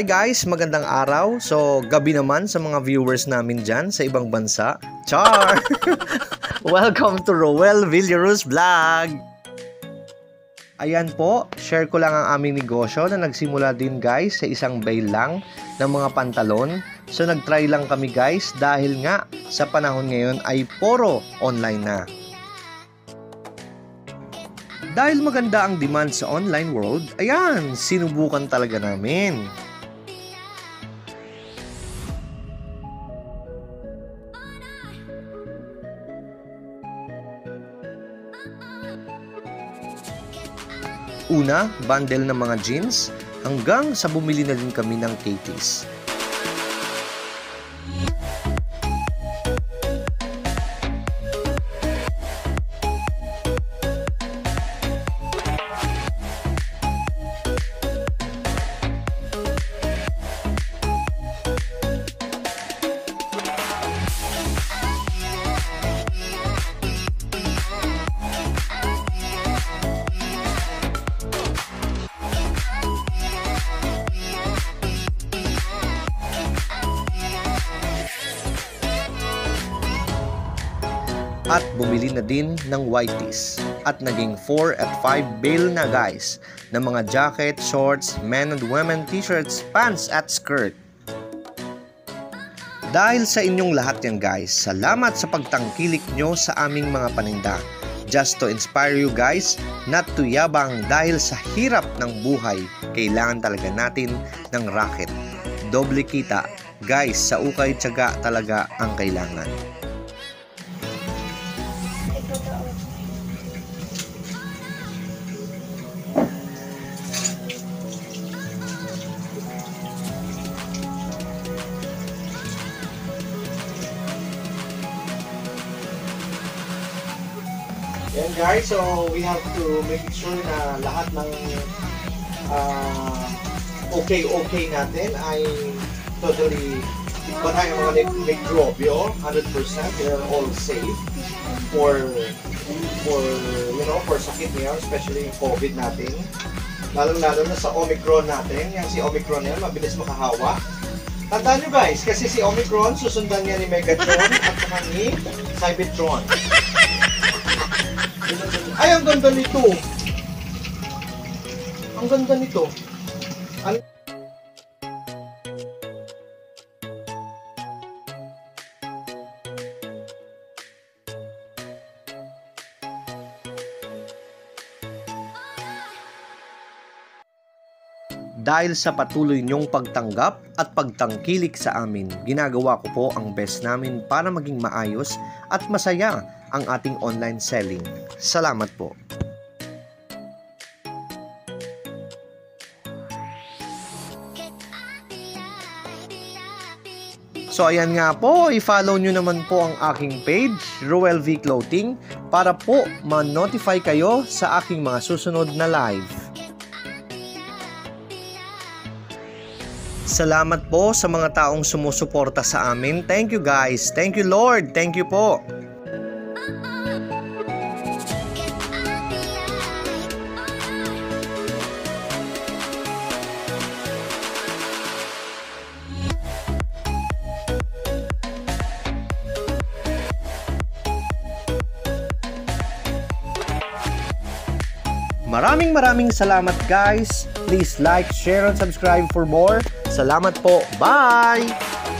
Hi guys, magandang araw. So, gabi naman sa mga viewers namin dyan sa ibang bansa. Char! Welcome to Roel Villarus Vlog! Ayan po, share ko lang ang aming negosyo na nagsimula din guys sa isang bail lang ng mga pantalon. So nagtry lang kami guys dahil nga sa panahon ngayon ay poro online na. Dahil maganda ang demand sa online world, ayan, sinubukan talaga namin. Una, bundle ng mga jeans, hanggang sa bumili na din kami ng KTs. At bumili na din ng whiteys. At naging 4 at 5 bale na guys ng mga jacket, shorts, men and women t-shirts, pants at skirt. Dahil sa inyong lahat yan guys, salamat sa pagtangkilik nyo sa aming mga paninda. Just to inspire you guys, not to yabang dahil sa hirap ng buhay, kailangan talaga natin ng racket. Doble kita, guys, sa ukay tiyaga talaga ang kailangan. Yan guys, so we have to make sure na lahat ng uh, okay-okay natin ay totally patay ang mga mikrobyo, 100%, they're all safe for for you know, for sakit niya, especially yung COVID natin. Lalo-lalo na sa Omicron natin, yung si Omicron yan, mabilis makahawa. Tandaan nyo guys, kasi si Omicron, susundan niya ni Megatron at saka ni Cybertron. Ang ganda nito. Ang ganda nito. Ano? Dahil sa patuloy niyong pagtanggap at pagtangkilik sa amin, ginagawa ko po ang best namin para maging maayos at masaya ang ating online selling. Salamat po. So ayan nga po, i-follow nyo naman po ang aking page, Roel V Clothing, para po ma-notify kayo sa aking mga susunod na live. Salamat po sa mga taong sumusuporta sa amin. Thank you guys. Thank you Lord. Thank you po. Maraming maraming salamat guys. Please like, share, and subscribe for more. Salamat po. Bye!